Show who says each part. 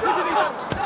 Speaker 1: 谢谢队长